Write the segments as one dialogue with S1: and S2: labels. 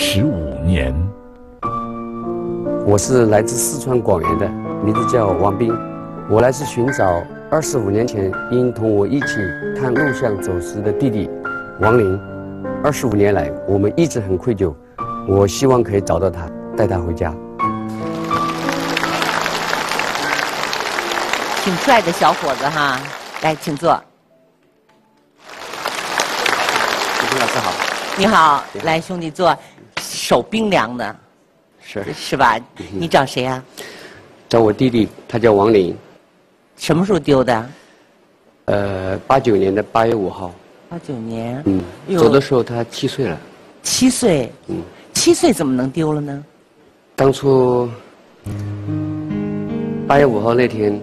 S1: 十五年。
S2: 我是来自四川广元的，名字叫王斌。我来是寻找二十五年前因同我一起看录像走失的弟弟王林。二十五年来，我们一直很愧疚。我希望可以找到他，带他回家。
S3: 挺帅的小伙子哈，来，请坐。
S2: 李老师好。
S3: 你好，来兄弟坐，手冰凉的。
S2: 是。
S3: 是吧？你找谁呀？
S2: 找我弟弟，他叫王林。
S3: 什么时候丢的？
S2: 呃，八九年的八月五号。
S3: 八九年。
S2: 嗯。走的时候他七岁了。
S3: 七岁。嗯。七岁怎么能丢了呢？
S2: 当初八月五号那天。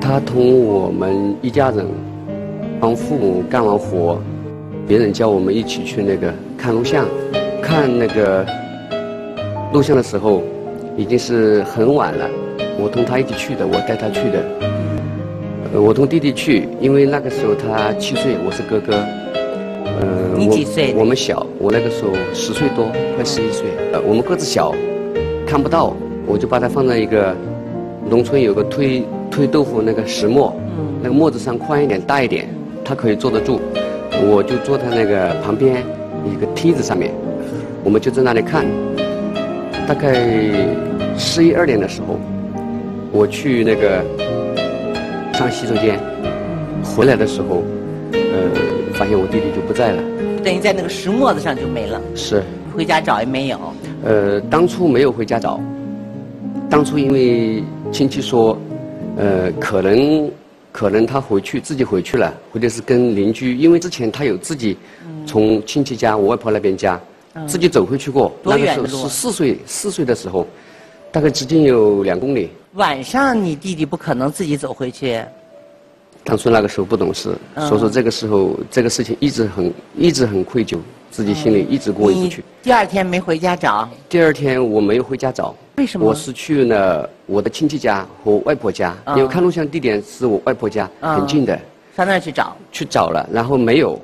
S2: 他同我们一家人帮父母干完活，别人叫我们一起去那个看录像，看那个录像的时候，已经是很晚了。我同他一起去的，我带他去的。呃，我同弟弟去，因为那个时候他七岁，我是哥哥。
S3: 呃，你几岁？
S2: 我们小，我那个时候十岁多，快十一岁。呃，我们个子小，看不到，我就把他放在一个农村有个推。推豆腐那个石磨，那个磨子上宽一点、大一点，他可以坐得住。我就坐在那个旁边一个梯子上面，我们就在那里看。大概十一二点的时候，我去那个上洗手间，回来的时候，呃，发现我弟弟就不在了。
S3: 等于在那个石磨子上就没了。
S2: 是。
S3: 回家找也没有。
S2: 呃，当初没有回家找，当初因为亲戚说。呃，可能，可能他回去自己回去了，或者是跟邻居，因为之前他有自己从亲戚家，我外婆那边家，自己走回去过。
S3: 那
S2: 个时候是四岁，四岁的时候，大概直径有两公里。
S3: 晚上你弟弟不可能自己走回去。
S2: 当初那个时候不懂事，所以说这个时候这个事情一直很一直很愧疚，自己心里一直过意不去。
S3: 第二天没回家找。
S2: 第二天我没有回家找。
S3: 为什么？
S2: 我是去了我的亲戚家和外婆家，因为看录像地点是我外婆家，很近的。
S3: 上那儿去找。
S2: 去找了，然后没有。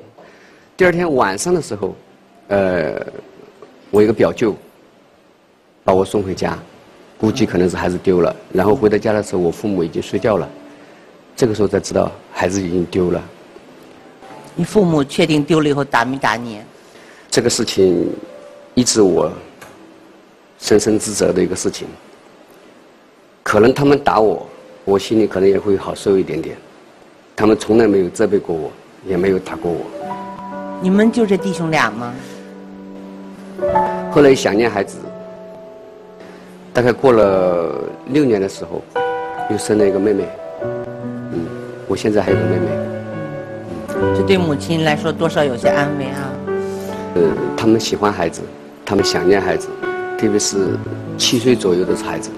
S2: 第二天晚上的时候，呃，我一个表舅把我送回家，估计可能是孩子丢了。然后回到家的时候，我父母已经睡觉了。这个时候才知道孩子已经丢了。
S3: 你父母确定丢了以后打没打你？
S2: 这个事情一直我深深自责的一个事情。可能他们打我，我心里可能也会好受一点点。他们从来没有责备过我，也没有打过我。
S3: 你们就这弟兄俩吗？
S2: 后来想念孩子，大概过了六年的时候，又生了一个妹妹。嗯我现在还有个妹妹，
S3: 这对母亲来说多少有些安慰啊。
S2: 呃，他们喜欢孩子，他们想念孩子，特别是七岁左右的孩子，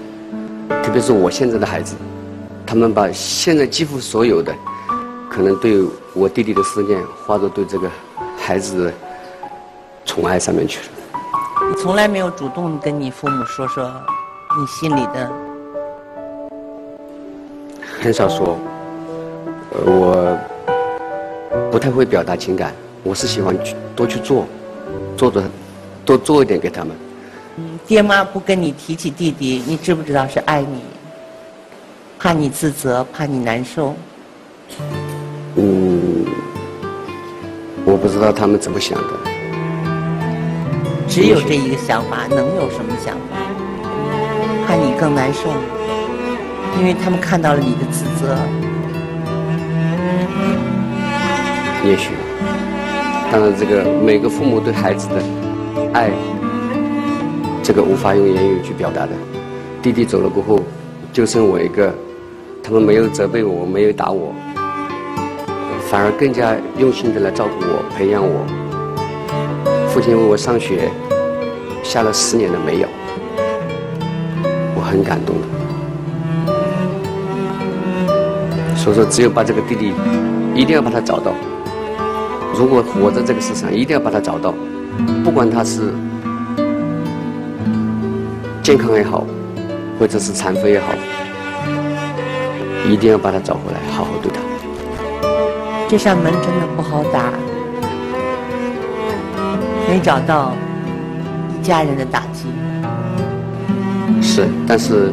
S2: 特别是我现在的孩子，他们把现在几乎所有的，可能对我弟弟的思念，化作对这个孩子的宠爱上面去了。
S3: 你从来没有主动跟你父母说说你心里的？
S2: 很少说。我不太会表达情感，我是喜欢去多去做，做的多做一点给他们。
S3: 爹妈不跟你提起弟弟，你知不知道是爱你？怕你自责，怕你难受。
S2: 嗯，我不知道他们怎么想的。
S3: 只有这一个想法，能有什么想法？怕你更难受，因为他们看到了你的自责。
S2: 也许，当然，这个每个父母对孩子的爱，这个无法用言语去表达的。弟弟走了过后，就剩我一个，他们没有责备我，没有打我，反而更加用心的来照顾我，培养我。父亲为我上学，下了十年的没有，我很感动的。所以说，只有把这个弟弟，一定要把他找到。如果活在这个世上，一定要把他找到，不管他是健康也好，或者是残废也好，一定要把他找回来，好好对他。
S3: 这扇门真的不好打，没找到，一家人的打击。
S2: 是，但是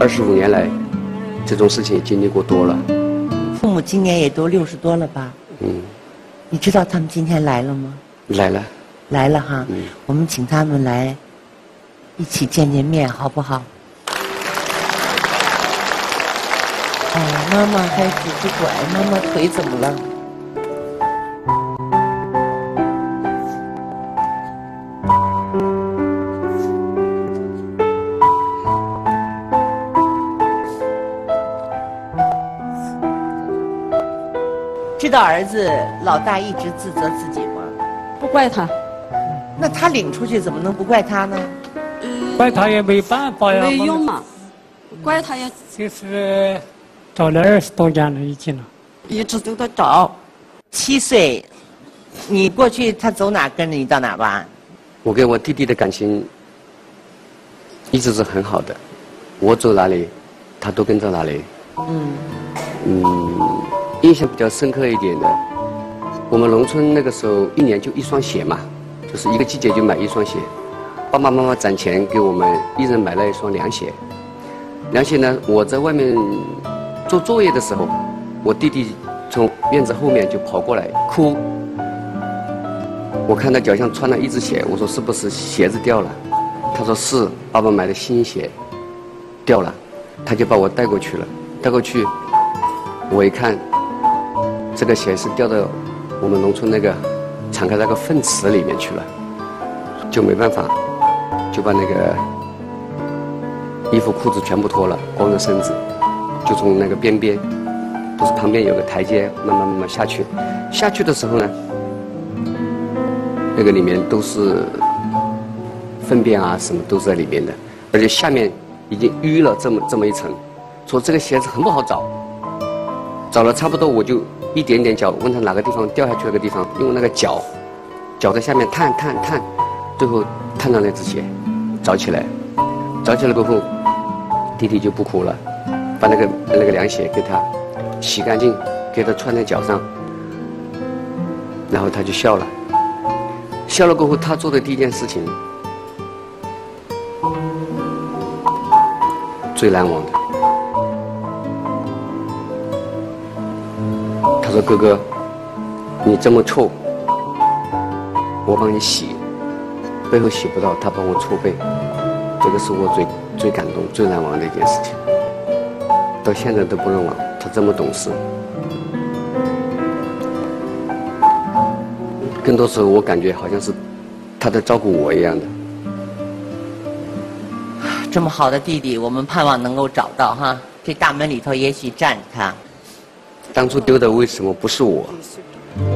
S2: 二十五年来，这种事情经历过多了。
S3: 父母今年也都六十多了吧？
S2: 嗯，
S3: 你知道他们今天来了吗？
S2: 来了，
S3: 来了哈。
S2: 嗯
S3: 我们请他们来一起见见面，好不好？哎，妈妈还拄着拐，妈妈腿怎么了？知道儿子老大一直自责自己吗？
S1: 不怪他，
S3: 那他领出去怎么能不怪他呢？
S4: 怪他也没办法呀，
S1: 没用嘛，怪他也
S4: 就是找了二十多年了，已经了。
S1: 一直都在找。
S3: 七岁，你过去他走哪跟着你到哪吧？
S2: 我跟我弟弟的感情一直是很好的，我走哪里，他都跟着哪里。
S3: 嗯，
S2: 嗯，印象比较深刻一点的，我们农村那个时候一年就一双鞋嘛，就是一个季节就买一双鞋。爸爸妈妈攒钱给我们一人买了一双凉鞋。凉鞋呢，我在外面做作业的时候，我弟弟从院子后面就跑过来哭。我看他脚上穿了一只鞋，我说是不是鞋子掉了？他说是，爸爸买的新鞋掉了，他就把我带过去了。带过去，我一看，这个鞋是掉到我们农村那个敞开那个粪池里面去了，就没办法，就把那个衣服裤子全部脱了，光着身子，就从那个边边，不是旁边有个台阶，慢慢慢慢下去。下去的时候呢，那个里面都是粪便啊，什么都是在里面的，而且下面已经淤了这么这么一层。说这个鞋子很不好找，找了差不多我就一点点脚，问他哪个地方掉下去那个地方，用那个脚，脚在下面探探探，最后探到那只鞋，找起来，找起来过后，弟弟就不哭了，把那个那个凉鞋给他洗干净，给他穿在脚上，然后他就笑了，笑了过后，他做的第一件事情最难忘的。：“哥哥，你这么臭，我帮你洗，背后洗不到，他帮我搓背，这个是我最最感动、最难忘的一件事情，到现在都不能忘。他这么懂事，更多时候我感觉好像是他在照顾我一样的。
S3: 这么好的弟弟，我们盼望能够找到哈。这大门里头也许站着他。
S2: 当初丢的为什么不是我？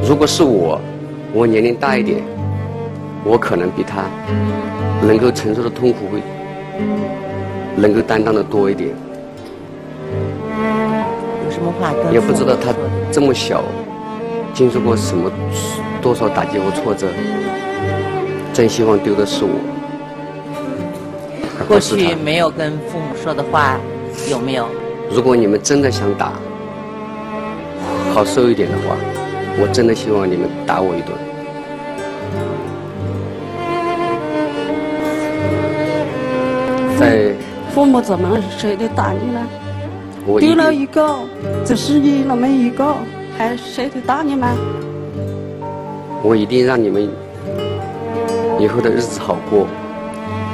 S2: 如果是我，我年龄大一点，我可能比他能够承受的痛苦会能够担当的多一点。
S3: 有什么话
S2: 也不知道他这么小，经受过什么多少打击和挫折。真希望丢的是我，而
S3: 过。去没有跟父母说的话，有没有？
S2: 如果你们真的想打，好受一点的话，我真的希望你们打我一顿。在
S1: 父母怎么舍得打你呢？
S2: 我
S1: 丢了一个，只是你那么一个，还舍得打你吗？
S2: 我一定让你们以后的日子好过，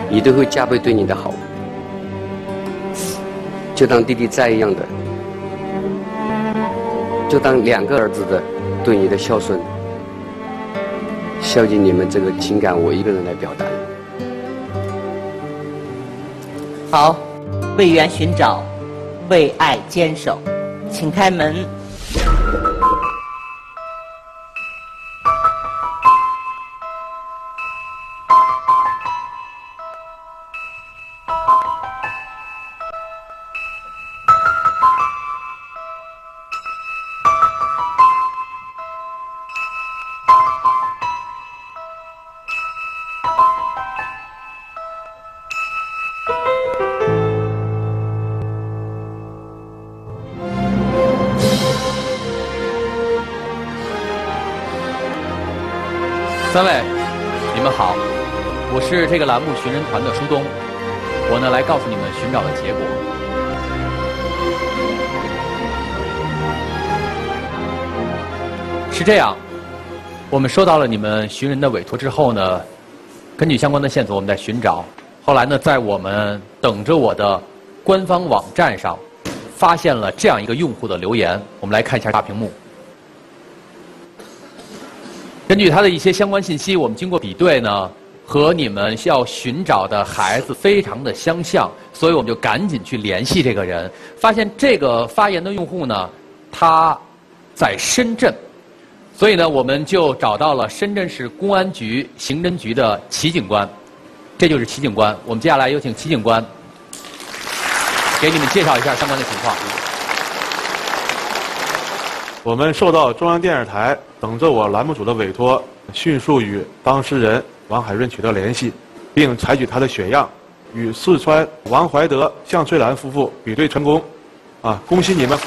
S2: 一定会加倍对你的好，就当弟弟在一样的，就当两个儿子的对你的孝顺，孝敬你们这个情感，我一个人来表达。
S3: 好，为缘寻找，为爱坚守，请开门。
S5: 三位，你们好。我是这个栏目寻人团的舒东，我呢来告诉你们寻找的结果。是这样，我们收到了你们寻人的委托之后呢，根据相关的线索，我们在寻找。后来呢，在我们等着我的官方网站上，发现了这样一个用户的留言。我们来看一下大屏幕。根据他的一些相关信息，我们经过比对呢，和你们要寻找的孩子非常的相像，所以我们就赶紧去联系这个人。发现这个发言的用户呢，他在深圳。所以呢，我们就找到了深圳市公安局刑侦局的齐警官，这就是齐警官。我们接下来有请齐警官给你们介绍一下相关的情况。
S6: 我们受到中央电视台《等着我》栏目组的委托，迅速与当事人王海润取得联系，并采取他的血样，与四川王怀德、向翠兰夫妇比对成功。啊，恭喜你们，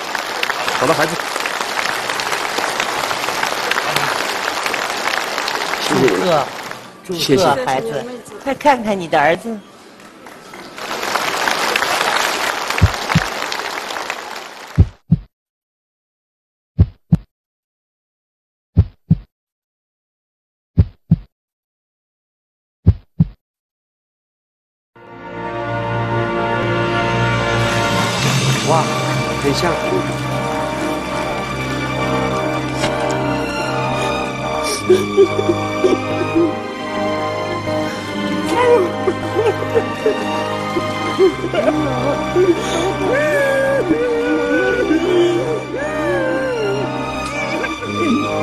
S6: 找到孩子。
S3: 祝贺，祝贺孩子！快看看你的儿子。
S2: 很像。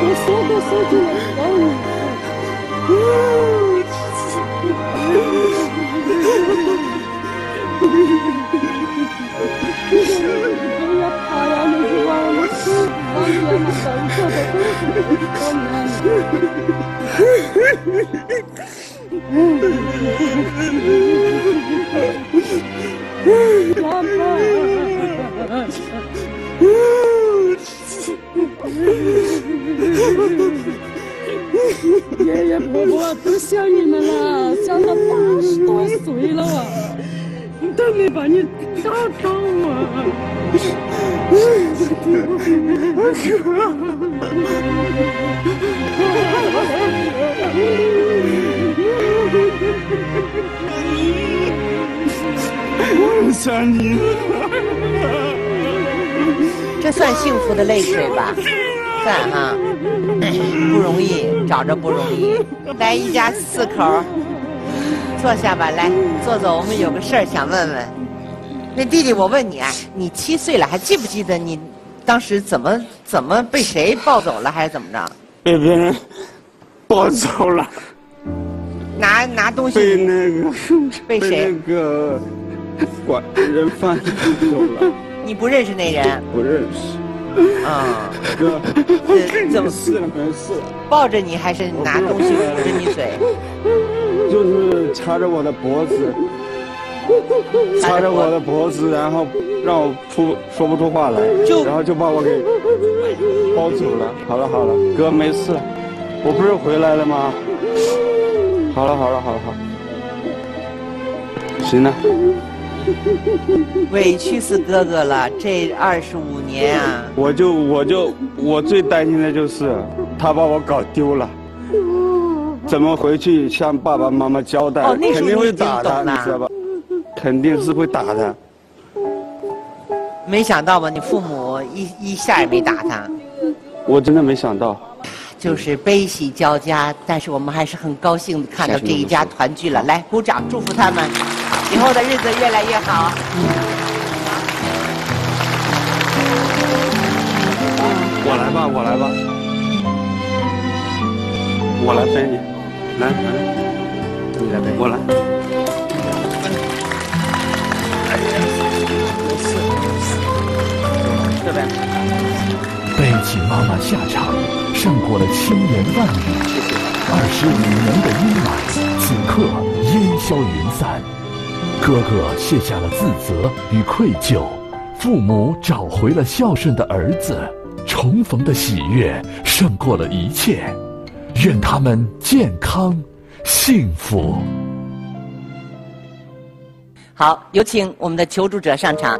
S1: 我说爷爷婆婆都想你们了，想到八十多岁了，都没把你找到啊！我想你。
S3: 这算幸福的泪水吧？算哈，不容易，找着不容易。来，一家四口，坐下吧，来坐坐。我们有个事儿想问问。那弟弟，我问你啊，你七岁了，还记不记得你当时怎么怎么被谁抱走了，还是怎么着？
S1: 被别人抱走了，
S3: 拿拿东西被
S1: 那个
S3: 被谁
S1: 那个管人贩子走了，
S3: 你不认识那人
S1: 不认识。
S3: 啊？
S1: 哥，
S3: 这怎么
S1: 没事了，没事了，
S3: 抱着你还是拿东西捂着你嘴？
S1: 就是掐着我的脖子，掐着我的脖子，然后让我出说不出话来，
S3: 就
S1: 然后就把我给抱走了。好了好了，哥没事了，我不是回来了吗？好了好了好了好了，行了。
S3: 委屈死哥哥了，这二十五年啊！
S1: 我就我就我最担心的就是他把我搞丢了，怎么回去向爸爸妈妈交代？肯定会打他，你知道吧？肯定是会打他。
S3: 没想到吧，你父母一一下也没打他，
S1: 我真的没想到，
S3: 就是悲喜交加。但是我们还是很高兴地看到这一家团聚了，来鼓掌祝福他们，以后的日子越来越好。
S1: 我来吧，我来吧，我来背你，来来，
S2: 你来背。
S1: 我来。
S3: 这边
S7: 背起妈妈下场，胜过了千言万语。二十五年的阴霾，此刻烟消云散。哥哥卸下了自责与愧疚，父母找回了孝顺的儿子，重逢的喜悦胜过了一切。愿他们健康幸福。
S3: 好，有请我们的求助者上场。